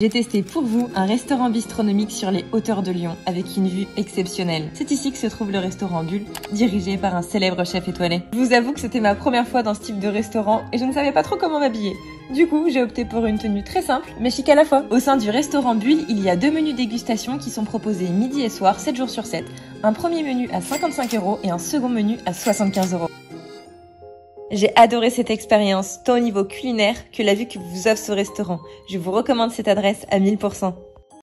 J'ai testé pour vous un restaurant bistronomique sur les hauteurs de Lyon avec une vue exceptionnelle. C'est ici que se trouve le restaurant Bulle, dirigé par un célèbre chef étoilé. Je vous avoue que c'était ma première fois dans ce type de restaurant et je ne savais pas trop comment m'habiller. Du coup, j'ai opté pour une tenue très simple mais chic à la fois. Au sein du restaurant Bulle, il y a deux menus dégustation qui sont proposés midi et soir 7 jours sur 7. Un premier menu à 55 euros et un second menu à 75 euros. J'ai adoré cette expérience, tant au niveau culinaire que la vue que vous offre ce restaurant. Je vous recommande cette adresse à 1000%.